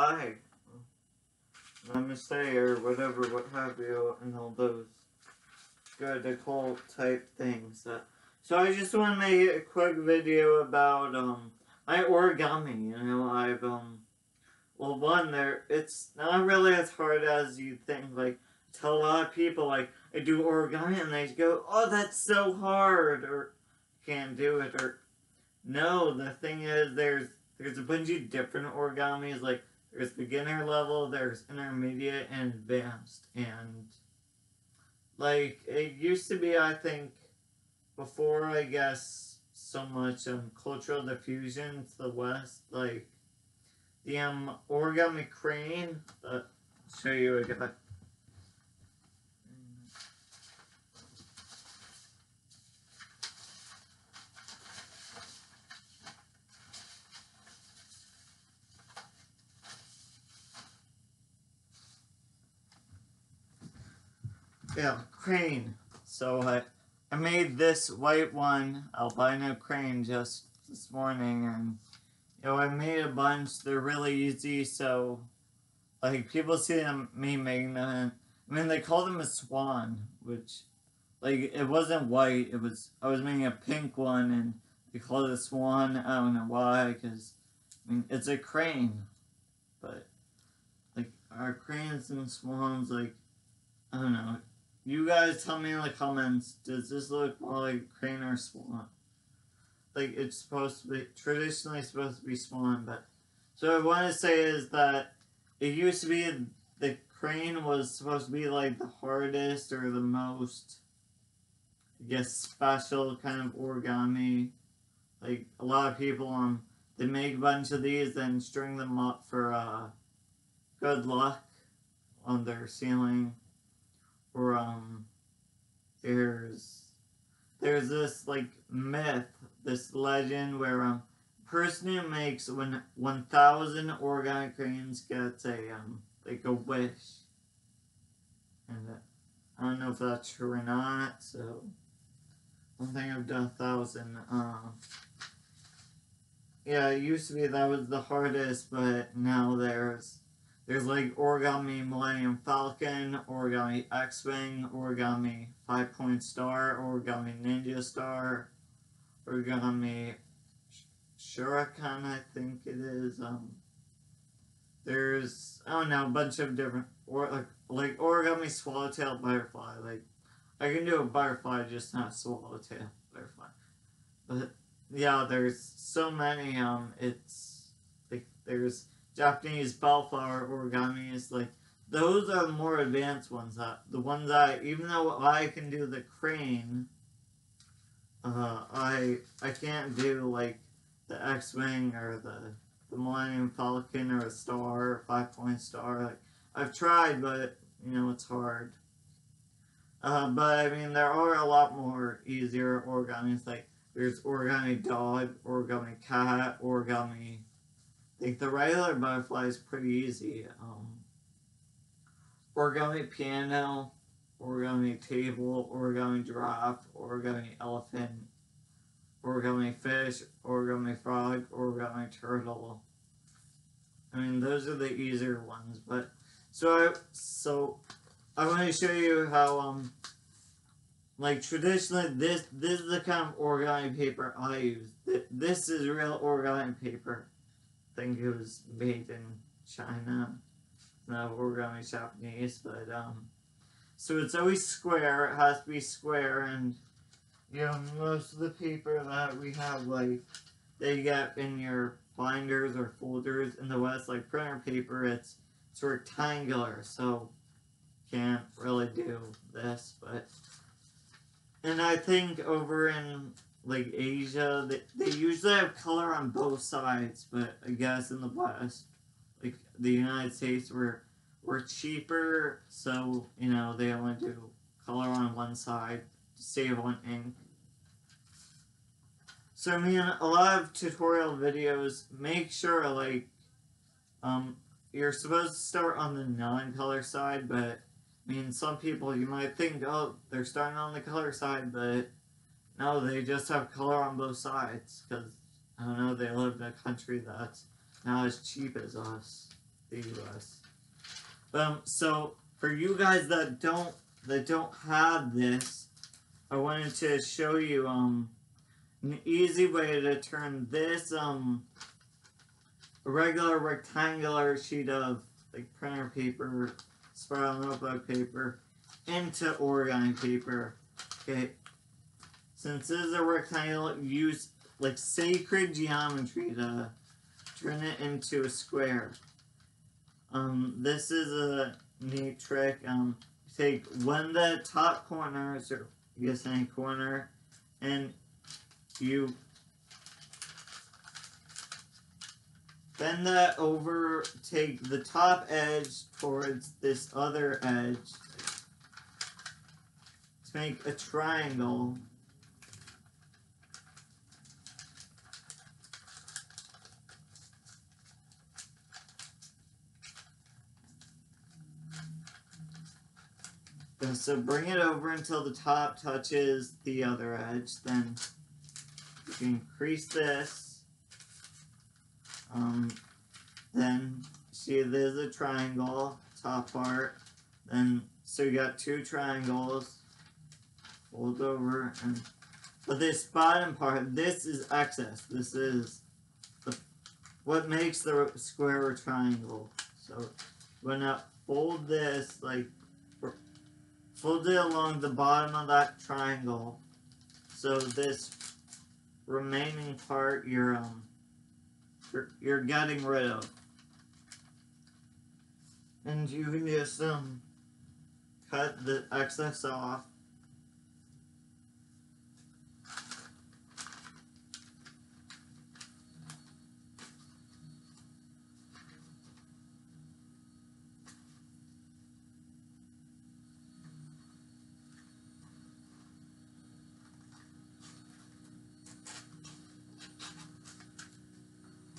hi, namaste, or whatever, what have you, and all those good occult type things. Uh, so I just want to make a quick video about um my origami. You know, I've um well one there it's not really as hard as you think. Like tell a lot of people like I do origami and they go, oh that's so hard or can't do it or no. The thing is there's there's a bunch of different origamis like there's beginner level, there's intermediate, and advanced. And, like, it used to be, I think, before, I guess, so much um, cultural diffusion to the West, like, the um, origami crane, uh, show you again. Yeah, crane. So I, I made this white one, albino crane, just this morning, and you know I made a bunch. They're really easy, so like people see them me making them. I mean, they call them a swan, which like it wasn't white. It was I was making a pink one, and they call it a swan. I don't know why, because I mean it's a crane, but like our cranes and swans, like I don't know. You guys tell me in the comments, does this look more like crane or swan? Like it's supposed to be, traditionally supposed to be swan, but... So what I want to say is that it used to be the crane was supposed to be like the hardest or the most, I guess, special kind of origami. Like a lot of people, um, they make a bunch of these and string them up for, uh, good luck on their ceiling or um there's there's this like myth, this legend where um person who makes when one thousand organic cranes gets a um like a wish. And uh, I don't know if that's true or not, so I think I've done a thousand. Um yeah, it used to be that was the hardest, but now there's there's like Origami Millennium Falcon, Origami X-Wing, Origami Five Point Star, Origami Ninja Star, Origami Shuriken, I think it is. Um, there's, I don't know, a bunch of different, or like, like Origami Swallowtail Butterfly. Like, I can do a butterfly, just not swallowtail butterfly. But, yeah, there's so many, um, it's, like, there's Japanese bellflower origami is like those are the more advanced ones that the ones that even though I can do the crane uh, I I can't do like the X-Wing or the the Millennium Falcon or a star or five point star like I've tried but you know it's hard. Uh, but I mean there are a lot more easier origamis like there's origami dog origami cat origami think the regular butterfly is pretty easy. Um, origami piano, origami table, origami giraffe, origami elephant, origami fish, origami frog, origami turtle. I mean, those are the easier ones, but so I so I want to show you how um like traditionally this this is the kind of origami paper I use. This is real origami paper think it was made in China. No, origami Japanese, but um, so it's always square. It has to be square, and you know most of the paper that we have, like they get in your binders or folders in the West, like printer paper, it's it's rectangular, so can't really do this, but and I think over in like Asia, they, they usually have color on both sides, but I guess in the West, like the United States, we're, we're cheaper, so, you know, they only do color on one side to save on ink. So, I mean, a lot of tutorial videos make sure, like, um, you're supposed to start on the non-color side, but, I mean, some people, you might think, oh, they're starting on the color side, but no, they just have color on both sides because I don't know. They live in a country that's not as cheap as us. the U.S. Um, so for you guys that don't that don't have this, I wanted to show you um an easy way to turn this um regular rectangular sheet of like printer paper, spiral notebook paper into origami paper. Okay. Since this is a rectangle, use like sacred geometry to turn it into a square. Um, this is a neat trick. Um, take one of the top corners, or I guess any corner, and you bend that over, take the top edge towards this other edge to make a triangle. And so bring it over until the top touches the other edge. Then you can increase this. Um, then see there's a triangle, top part. Then so you got two triangles. Fold over and but this bottom part, this is excess. This is the, what makes the square or triangle. So when I fold this like it along the bottom of that triangle. So this remaining part you're um you're, you're getting rid of. And you can just um cut the excess off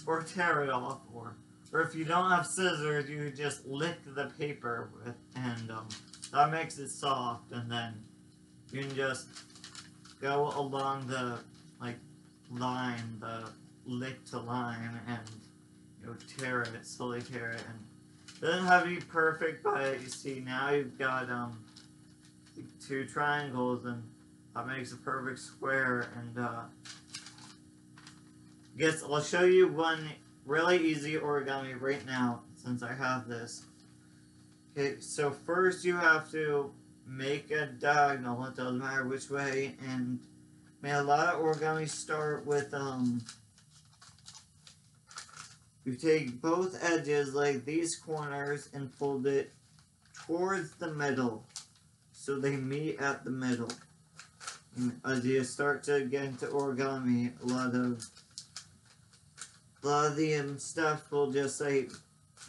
or tear it off, or or if you don't have scissors, you just lick the paper with, and um, that makes it soft, and then you can just go along the like line, the lick to line, and you know tear it, slowly tear it, and it doesn't have to be perfect, but you see now you've got um two triangles, and that makes a perfect square, and uh guess I'll show you one really easy origami right now since I have this. Okay, so first you have to make a diagonal, it doesn't matter which way, and a lot of origami start with, um, you take both edges, like these corners, and fold it towards the middle, so they meet at the middle. And as you start to get into origami, a lot of a of the stuff will just say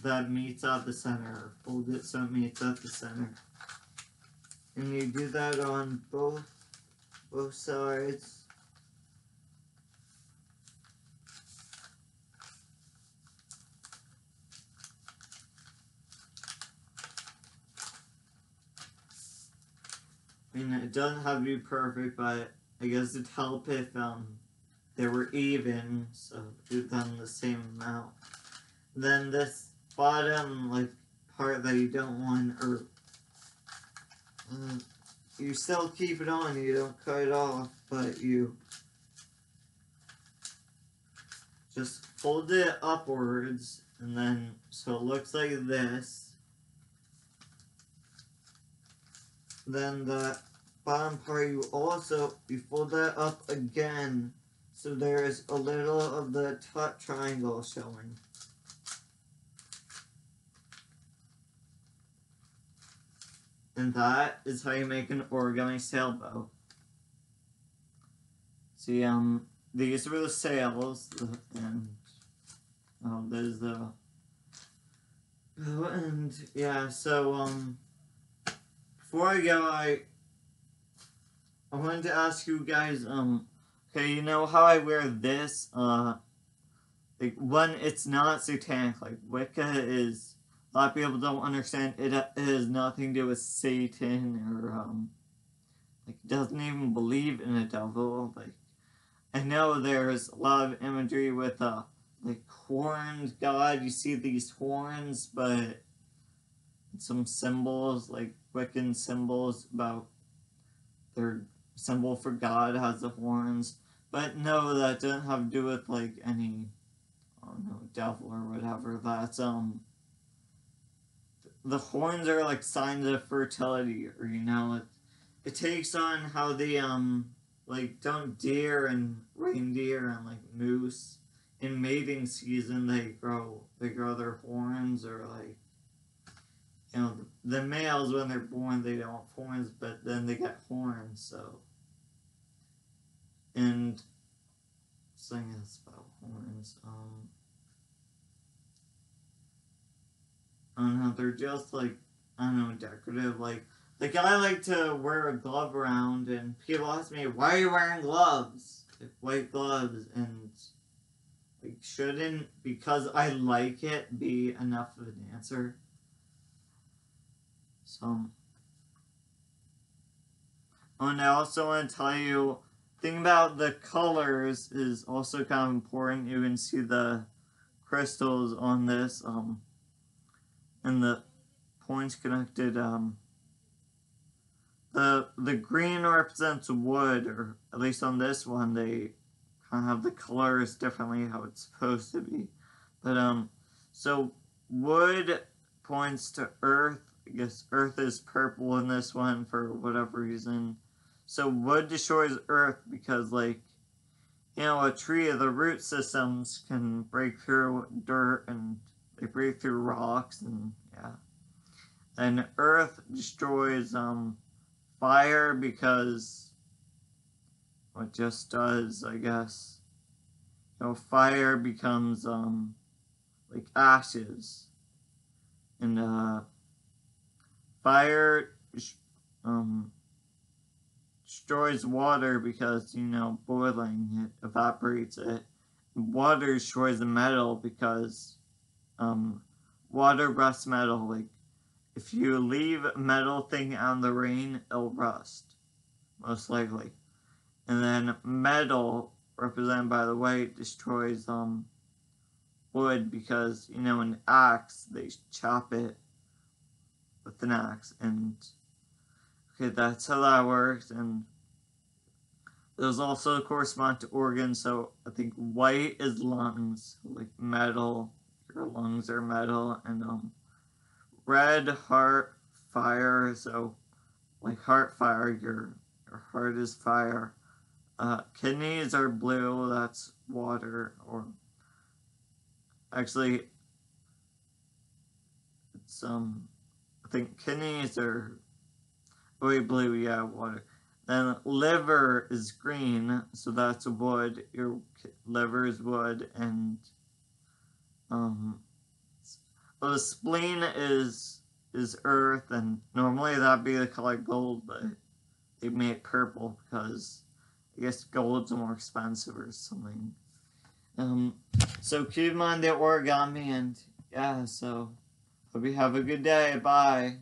that meets at the center, fold it so it meets at the center. And you do that on both both sides. I mean, it doesn't have to be perfect, but I guess it'd help if um, they were even, so we've done the same amount. Then this bottom, like, part that you don't want, or, uh, you still keep it on, you don't cut it off, but you just fold it upwards, and then, so it looks like this. Then the bottom part, you also, you fold that up again, so there is a little of the top triangle showing. And that is how you make an origami sailboat. See, um, these were the sails, and, oh, there's the, oh, and, yeah, so, um, before I go, I, I wanted to ask you guys, um, Okay, you know how I wear this? Uh, like, one, it's not satanic. Like, Wicca is, a lot of people don't understand, it, it has nothing to do with Satan or, um, like, doesn't even believe in a devil. Like, I know there's a lot of imagery with, uh, like horned god. You see these horns, but some symbols like Wiccan symbols about their symbol for God has the horns. But no, that doesn't have to do with like any oh no, devil or whatever. That's um the horns are like signs of fertility or you know it it takes on how the um like don't deer and reindeer and like moose in mating season they grow they grow their horns or like you know the, the males when they're born they don't have horns but then they get horns so and something else about horns um don't know they're just like I don't know decorative like like I like to wear a glove around, and people ask me, "Why are you wearing gloves? Like white gloves?" And like, shouldn't because I like it be enough of an answer? So, and I also want to tell you, thing about the colors is also kind of important. You can see the crystals on this, um, and the points connected, um the the green represents wood, or at least on this one, they kind of have the colors differently how it's supposed to be. But um, so wood points to earth. I guess earth is purple in this one for whatever reason. So wood destroys earth because like you know a tree of the root systems can break through dirt and they break through rocks and yeah. And earth destroys um fire because what just does, I guess. You know, fire becomes um like ashes. And uh fire um destroys water because, you know, boiling it evaporates it. Water destroys the metal because um water rusts metal like if you leave metal thing in the rain, it'll rust. Most likely. And then metal, represented by the white, destroys um wood because, you know, an axe, they chop it with an axe. And, okay, that's how that works. And there's also correspond to organs. So I think white is lungs, like metal. Your lungs are metal. And, um, red heart fire so like heart fire your your heart is fire uh, kidneys are blue that's water or actually it's um i think kidneys are way blue yeah water then liver is green so that's wood your liver is wood and um well, the spleen is is earth, and normally that'd be the color gold, but they made it purple because I guess gold's more expensive or something. Um, so keep in mind the origami, and yeah, so hope you have a good day. Bye.